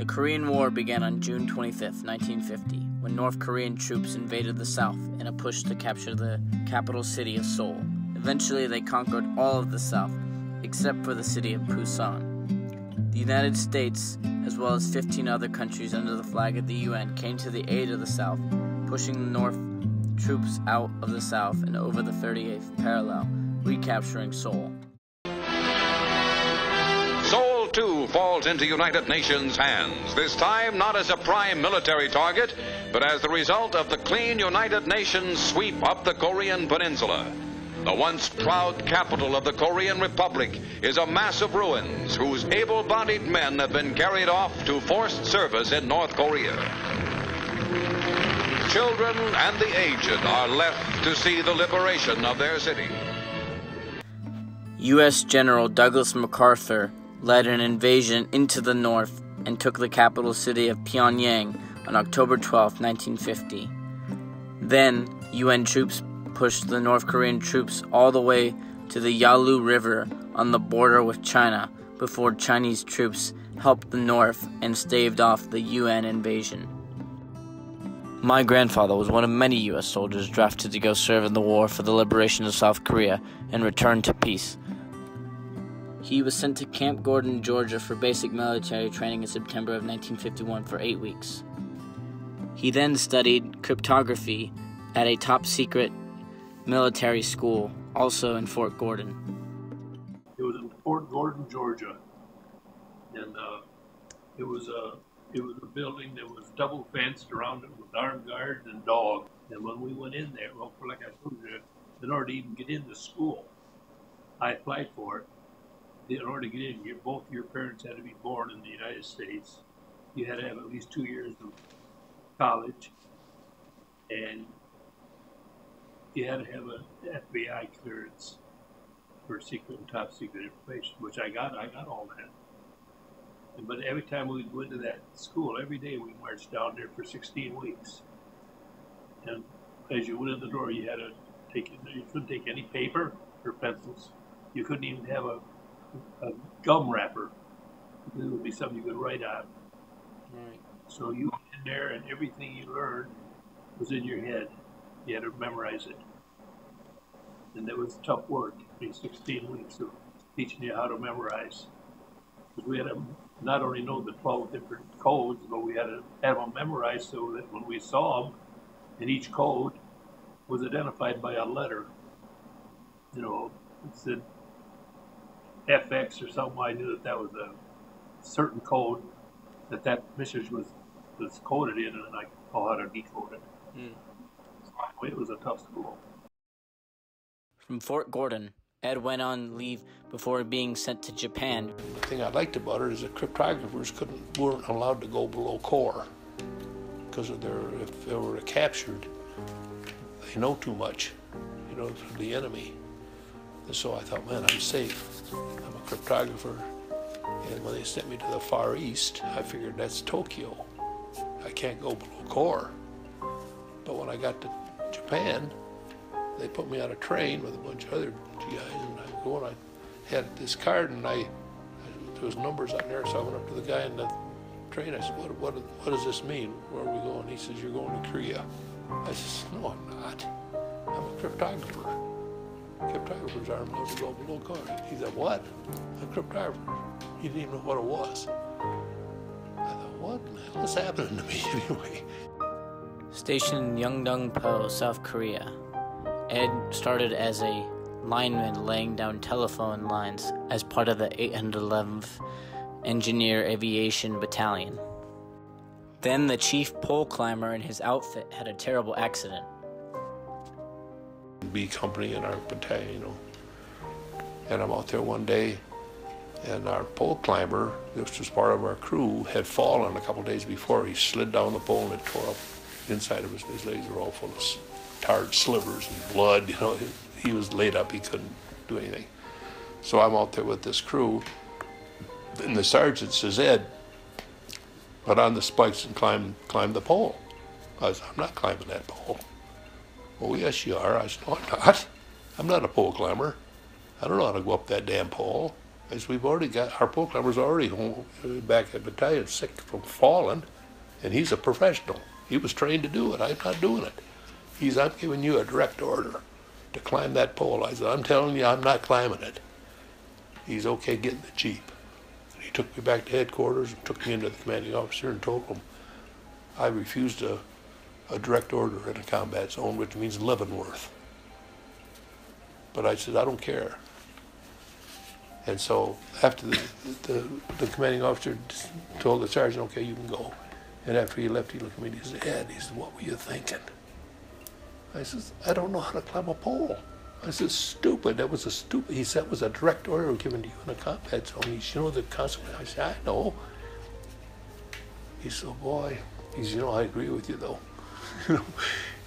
The Korean War began on June 25, 1950, when North Korean troops invaded the South in a push to capture the capital city of Seoul. Eventually, they conquered all of the South, except for the city of Busan. The United States, as well as 15 other countries under the flag of the UN, came to the aid of the South, pushing the North troops out of the South and over the 38th parallel, recapturing Seoul. Too, falls into United Nations hands, this time not as a prime military target, but as the result of the clean United Nations sweep up the Korean peninsula. The once proud capital of the Korean Republic is a mass of ruins whose able bodied men have been carried off to forced service in North Korea. Children and the aged are left to see the liberation of their city. U.S. General Douglas MacArthur led an invasion into the north and took the capital city of Pyongyang on October 12, 1950. Then, UN troops pushed the North Korean troops all the way to the Yalu River on the border with China before Chinese troops helped the North and staved off the UN invasion. My grandfather was one of many U.S. soldiers drafted to go serve in the war for the liberation of South Korea and return to peace. He was sent to Camp Gordon, Georgia for basic military training in September of 1951 for eight weeks. He then studied cryptography at a top secret military school, also in Fort Gordon. It was in Fort Gordon, Georgia, and uh, it was a it was a building that was double fenced around it with armed guards and dogs. And when we went in there, well, like I told you, in order to even get into school, I applied for it. In order to get in, you, both your parents had to be born in the United States. You had to have at least two years of college, and you had to have an FBI clearance for secret and top secret information, which I got. I got all that. And, but every time we went into that school, every day we marched down there for 16 weeks. And as you went in the door, you had to take you couldn't take any paper or pencils. You couldn't even have a, a gum wrapper. It would be something you could write on. Right. So you went in there, and everything you learned was in your head. You had to memorize it. And that was tough work. These 16 weeks of teaching you how to memorize. Because we had to not only know the 12 different codes, but we had to have them memorized so that when we saw them, and each code was identified by a letter. You know, it said FX or something. I knew that that was a certain code that that message was was coded in, and I know how to decode it. Mm. So it was a tough school. From Fort Gordon, Ed went on leave before being sent to Japan. The thing I liked about it is that cryptographers couldn't weren't allowed to go below corps because of their if they were captured, they know too much, you know, from the enemy. And so I thought, man, I'm safe. I'm a cryptographer. And when they sent me to the Far East, I figured that's Tokyo. I can't go below corps. But when I got to Japan, they put me on a train with a bunch of other GIs, and I go and I had this card, and I, I there was numbers on there, so I went up to the guy in the train. I said, "What what what does this mean? Where are we going?" He says, "You're going to Korea." I said, "No, I'm not. I'm a cryptographer. Cryptographers aren't allowed to go below corps." He said, "What? A cryptographer?" He didn't even know what it was. I thought, "What the hell is happening to me anyway?" Stationed in Yeongdong-po, South Korea, Ed started as a lineman laying down telephone lines as part of the 811th Engineer Aviation Battalion. Then the chief pole climber and his outfit had a terrible accident. B company in our battalion, you know. And I'm out there one day, and our pole climber, this was part of our crew, had fallen a couple days before. He slid down the pole and it tore up inside of his, his legs were all full of tarred slivers and blood. You know, he was laid up. He couldn't do anything. So I'm out there with this crew, and the sergeant says, "Ed, put on the spikes and climb climb the pole." I said, "I'm not climbing that pole." Oh, yes, you are. I said, No, I'm not. I'm not a pole climber. I don't know how to go up that damn pole. Said, We've already got, our pole climber's already home, uh, back at battalion, sick from falling, and he's a professional. He was trained to do it. I'm not doing it. He's, I'm giving you a direct order to climb that pole. I said, I'm telling you, I'm not climbing it. He's okay getting the Jeep. And he took me back to headquarters and took me into the commanding officer and told him I refused to a direct order in a combat zone, which means Leavenworth. But I said, I don't care. And so after the, the, the commanding officer told the sergeant, okay, you can go. And after he left, he looked at me and he said, Ed, he said, what were you thinking? I says, I don't know how to climb a pole. I said, stupid. That was a stupid. He said it was a direct order given to you in a combat zone. He said, you know the consequence. I said, I know. He said, boy. He said, you know, I agree with you though. You know,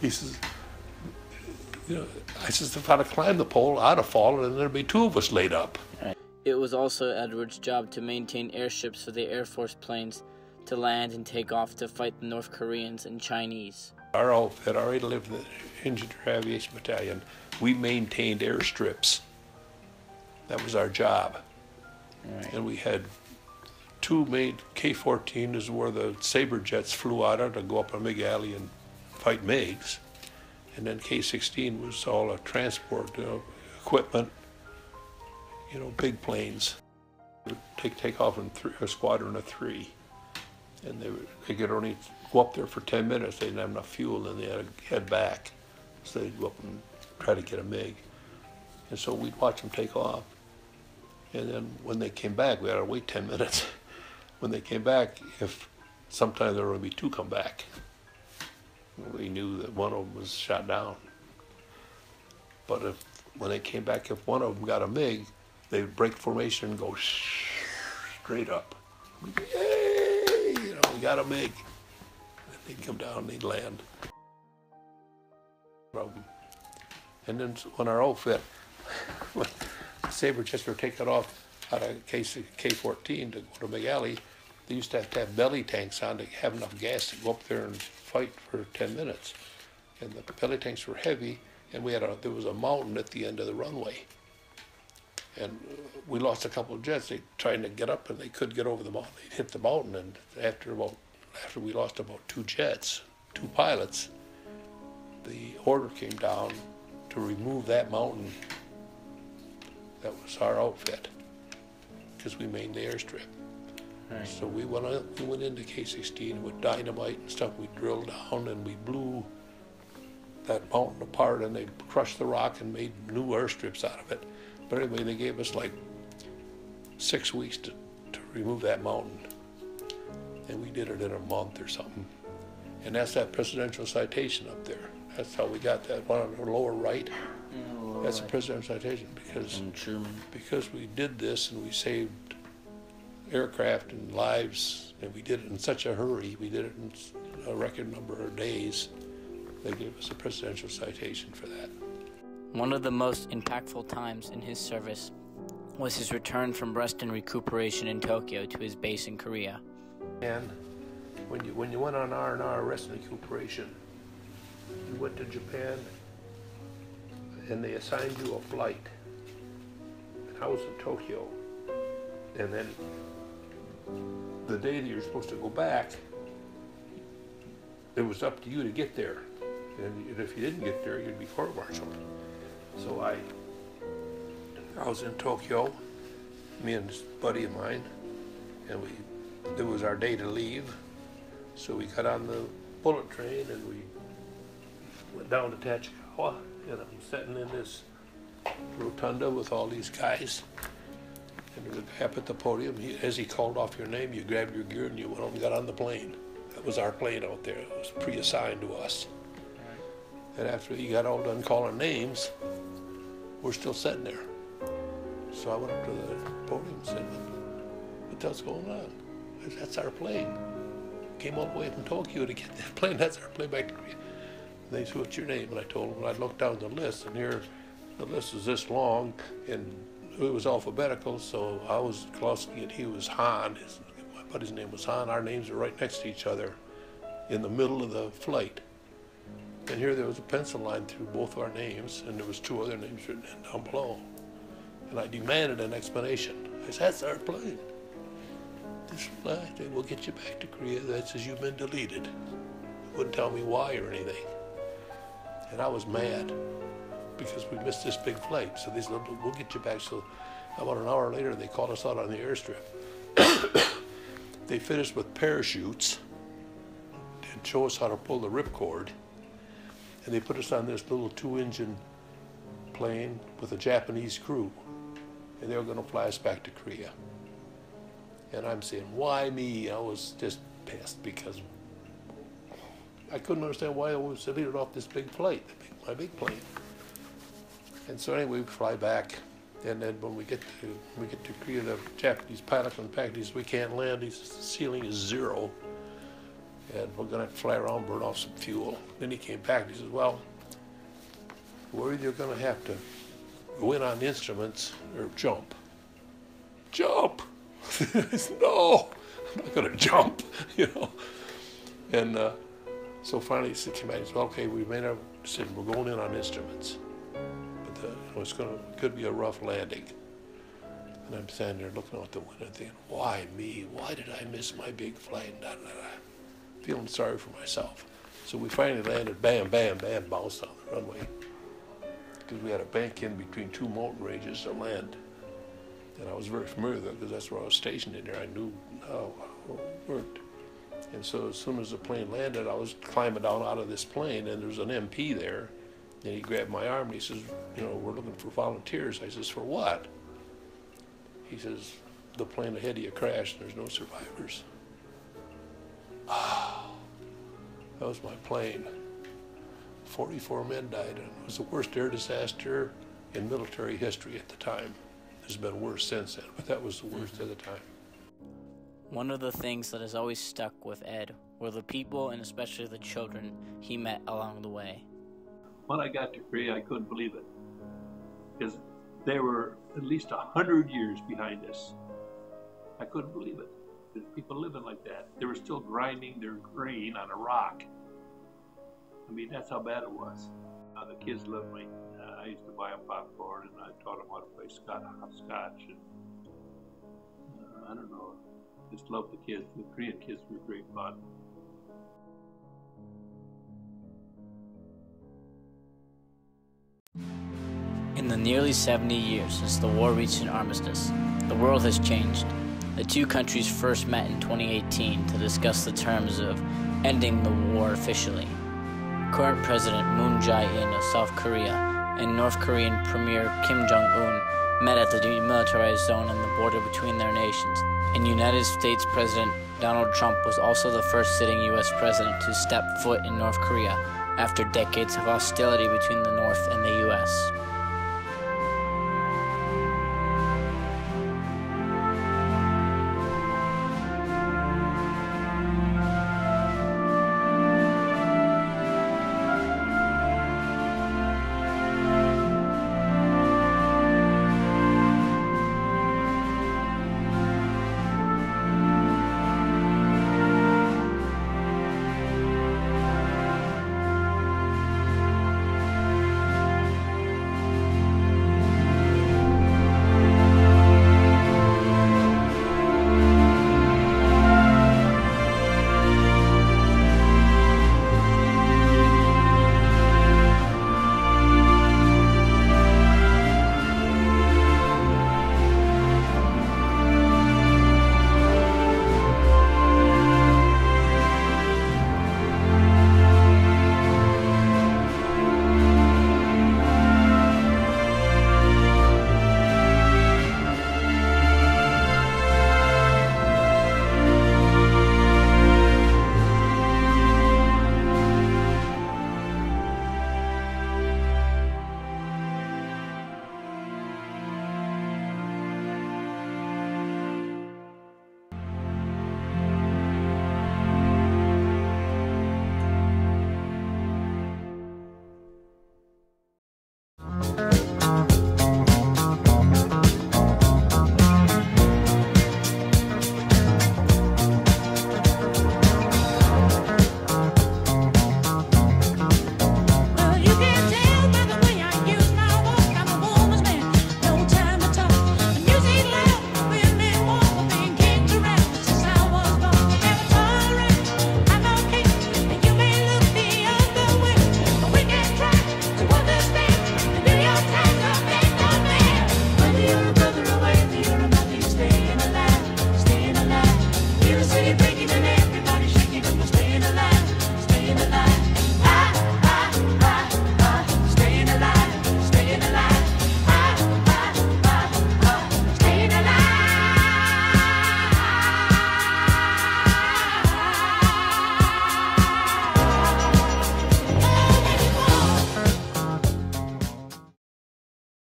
he says, you know, I says, if I'd have climbed the pole, I'd have fallen and there'd be two of us laid up. It was also Edwards' job to maintain airships for the Air Force planes to land and take off to fight the North Koreans and Chinese. Our outfit, our 811th Engineer Aviation Battalion, we maintained airstrips. That was our job. Right. And we had two main K-14 is where the Sabre jets flew out of to go up a MiG alley and fight MiGs. And then K-16 was all a transport you know, equipment, you know, big planes. Would take take off in three, a squadron of three, and they they could only go up there for 10 minutes. They didn't have enough fuel, and they had to head back. So they'd go up and try to get a MiG. And so we'd watch them take off. And then when they came back, we had to wait 10 minutes. when they came back, if sometimes there would be two come back, we knew that one of them was shot down. But if when they came back, if one of them got a MiG, they would break formation and go straight up. Yay! You know, we got a MiG. And they'd come down and they'd land. And then when our outfit, when Sabre jets were taking off out of K, K-14 to go to MiG Alley, they used to have to have belly tanks on to have enough gas to go up there and fight for 10 minutes. And the belly tanks were heavy, and we had a, there was a mountain at the end of the runway. And we lost a couple of jets. They trying to get up, and they couldn't get over the mountain. They hit the mountain, and after about after we lost about two jets, two pilots, the order came down to remove that mountain. That was our outfit, because we made the airstrip. Right. So we went on, we went into K16 with dynamite and stuff. We drilled down and we blew that mountain apart and they crushed the rock and made new airstrips out of it. But anyway, they gave us like six weeks to, to remove that mountain. And we did it in a month or something. And that's that presidential citation up there. That's how we got that one on the lower right. Yeah, that's a presidential citation because because we did this and we saved aircraft and lives, and we did it in such a hurry. We did it in a record number of days. They gave us a presidential citation for that. One of the most impactful times in his service was his return from rest and recuperation in Tokyo to his base in Korea. And when you when you went on R and R rest and recuperation, you went to Japan, and they assigned you a flight. And I was in Tokyo, and then the day that you're supposed to go back, it was up to you to get there. And if you didn't get there, you'd be court-martialed. So I, I was in Tokyo, me and this buddy of mine, and we, it was our day to leave. So we got on the bullet train and we went down to Tachikawa, and I'm sitting in this rotunda with all these guys. And there was up at the podium. He, as he called off your name, you grabbed your gear and you went out and got on the plane. That was our plane out there. It was pre-assigned to us. And after he got all done calling names, we're still sitting there. So I went up to the podium and said, what the hell's going on? Said, That's our plane. Came all the way from Tokyo to get that plane. That's our plane back to Korea. And they said, what's your name? And I told them, and I looked down the list, and here, the list is this long, and it was alphabetical, so I was Glowski and he was Han. His, my buddy's name was Han. Our names were right next to each other in the middle of the flight. And here there was a pencil line through both our names, and there was two other names written down below. And I demanded an explanation. I said, that's our plane. This flight, they will get you back to Korea. That says you've been deleted. Wouldn't tell me why or anything. And I was mad because we missed this big flight. So they said, we'll get you back. So about an hour later, they called us out on the airstrip. they fit us with parachutes and show us how to pull the ripcord. And they put us on this little two-engine plane with a Japanese crew. And they were going to fly us back to Korea. And I'm saying, why me? I was just pissed because I couldn't understand why I was deleted off this big flight, my big plane. And so anyway, we fly back, and then when we get to we get to Korea, Japanese pilot. He says, "We can't land. He says, the ceiling is zero, and we're going to fly around, burn off some fuel." Then he came back. and He says, "Well, we're either going to have to go in on instruments or jump." Jump? I said, no, I'm not going to jump, you know. And uh, so finally he said, "Come said, okay, we made our decision. We're going in on instruments." The, it's going to could be a rough landing. And I'm standing there looking out the window thinking, why me? Why did I miss my big flight? Da, da, da. Feeling sorry for myself. So we finally landed, bam, bam, bam, bounced on the runway. Because we had a bank in between two mountain ranges to land. And I was very familiar with it because that's where I was stationed in there. I knew how, it worked. And so as soon as the plane landed, I was climbing down out of this plane, and there was an MP there. And he grabbed my arm and he says, You know, we're looking for volunteers. I says, For what? He says, The plane ahead of you crashed and there's no survivors. Ah, that was my plane. 44 men died, and it was the worst air disaster in military history at the time. There's been worse since then, but that was the worst at the time. One of the things that has always stuck with Ed were the people and especially the children he met along the way. When I got to Korea, I couldn't believe it because they were at least a hundred years behind us. I couldn't believe it. There's people living like that. They were still grinding their grain on a rock. I mean, that's how bad it was. Uh, the kids loved me. Uh, I used to buy them popcorn and I taught them how to play scotch. scotch and, uh, I don't know. Just loved the kids. The Korean kids were great fun. Nearly 70 years since the war reached an armistice, the world has changed. The two countries first met in 2018 to discuss the terms of ending the war officially. Current President Moon Jae-in of South Korea and North Korean Premier Kim Jong-un met at the demilitarized zone on the border between their nations, and United States President Donald Trump was also the first sitting U.S. president to step foot in North Korea after decades of hostility between the North and the U.S.